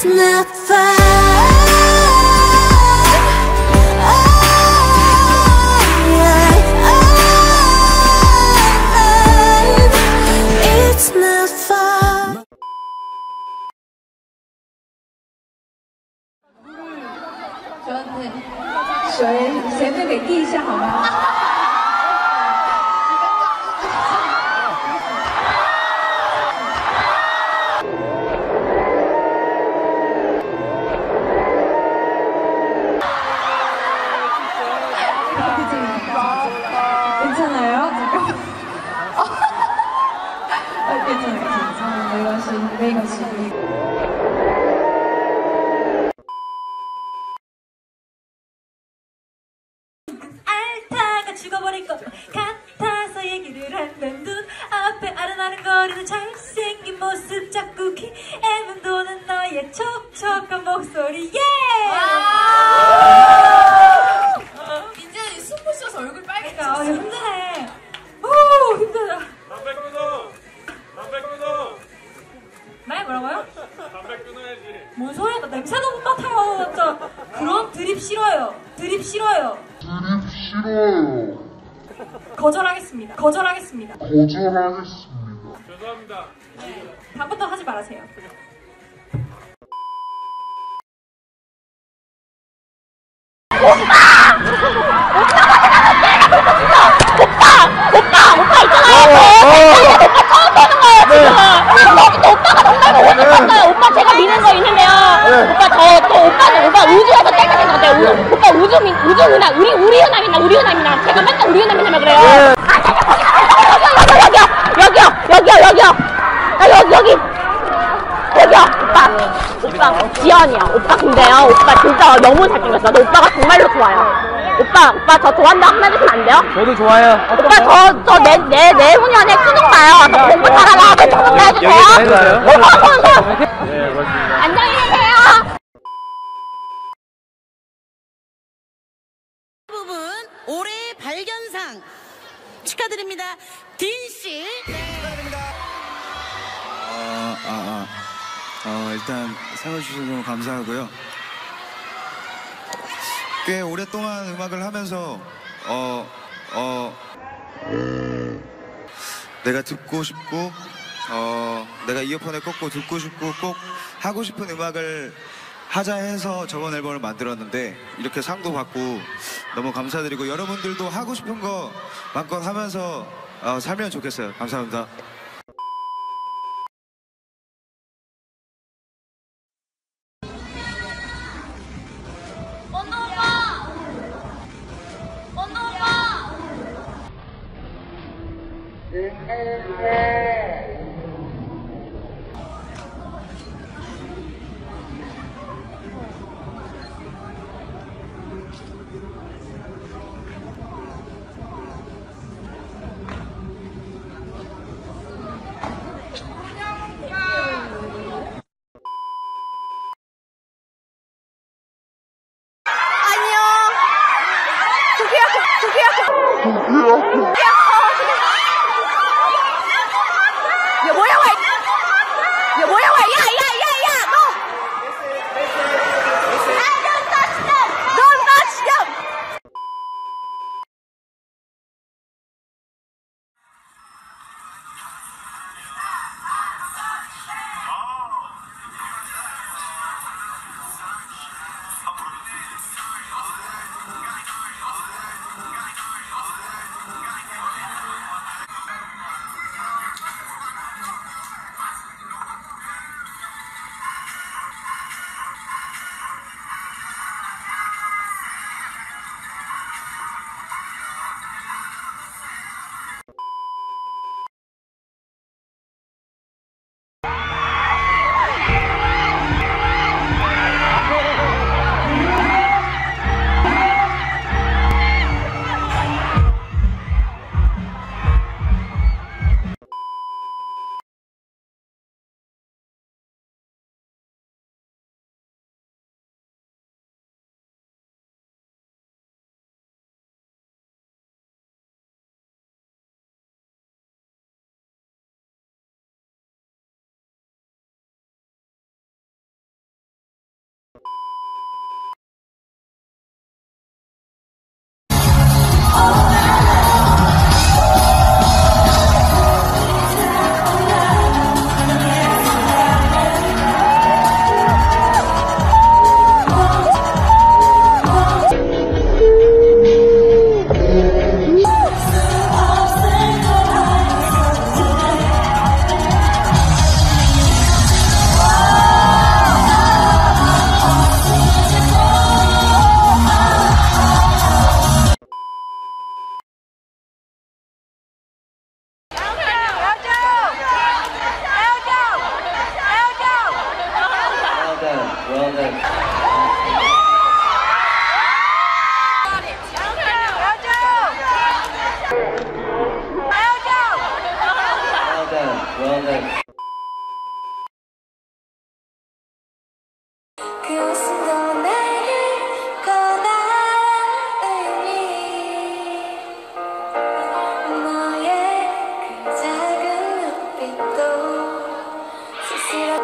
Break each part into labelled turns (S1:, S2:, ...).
S1: It's not fun
S2: 저의 쌤을 맡기 시작하나? 습 자꾸 귀에만 도는 너의 촉촉한 목소리 예!
S3: 이
S2: 뭐라고요?
S4: 담배 끊어야지.
S2: 뭔 소리야 나 냄새도 못 맡아요 진짜 그런 드립 싫어요 드립 싫어요
S5: 드립 싫어요.
S2: 거절하겠습니다 거절하겠습니다
S5: 거절하겠습니다.
S4: 죄송합니다.
S2: 다음부터 하지 말아세요
S6: 오빠 제가 미는 거 있는데요. 오빠 저, 저 오빠는 오빠 우주에서 떼가 된것 같아요. 우, 오빠 우주 민, 우주 누나, 우리, 우리 현남이나, 우리 현남이나. 제가 맨날 우리 현남이나 그래요. 아, 여기요, 여기요, 여기요, 여기요. 아, 여기, 여기. 여기요, 오빠. 오빠, 지연이야. 오빠 근데요, 오빠 진짜 너무 잘생겼어. 너 오빠가 정말로 좋아요. 오빠, 오빠 저 좋아한다 한마디 해주면 안 돼요?
S7: 저도 좋아요.
S6: 오빠 저, 저 내, 내, 내후년에 수능 봐요. 저 공부 잘하라. 저좀 해주세요.
S7: 해줘요?
S6: 네, 맞습니다. 안녕히 계세요.
S8: 부분 올해 발견상 축하드립니다. 딘 씨.
S9: 어, 아, 아. 어, 일단 상을 주셔서 너무 감사하고요. 꽤 오랫동안 음악을 하면서 어, 어, 내가 듣고 싶고 어, 내가 이어폰을 꽂고 듣고 싶고 꼭 하고 싶은 음악을 하자 해서 저번 앨범을 만들었는데 이렇게 상도 받고 너무 감사드리고 여러분들도 하고 싶은 거 마음껏 하면서 어, 살면 좋겠어요. 감사합니다.
S1: Amen.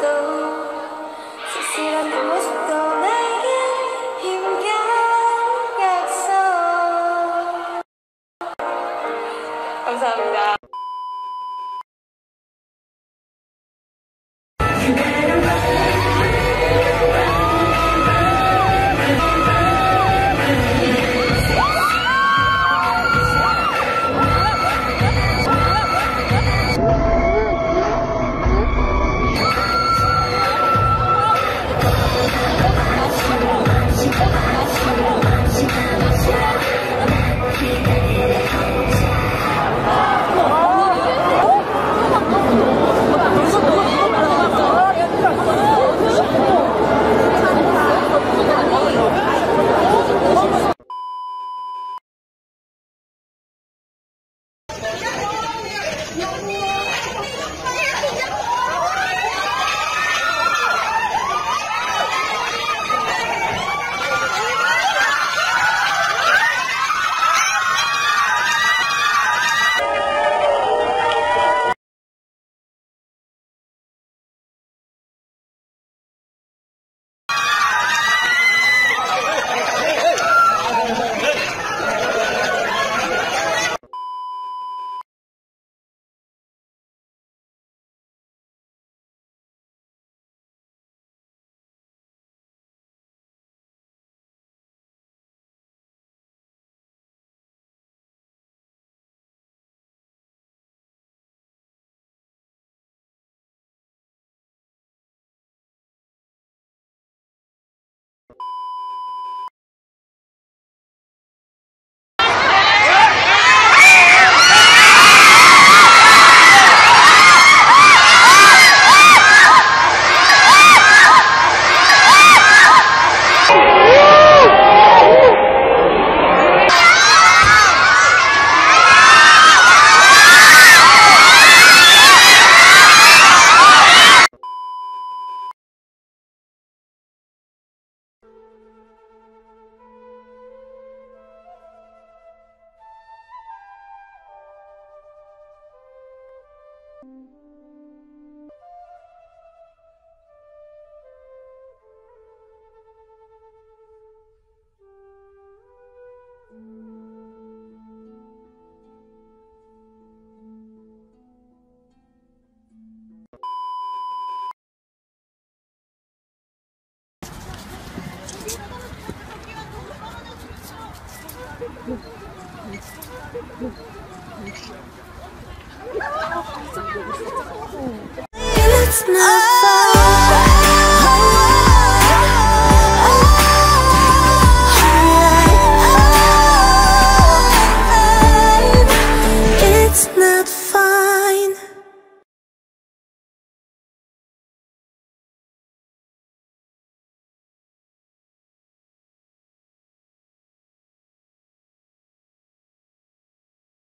S1: go.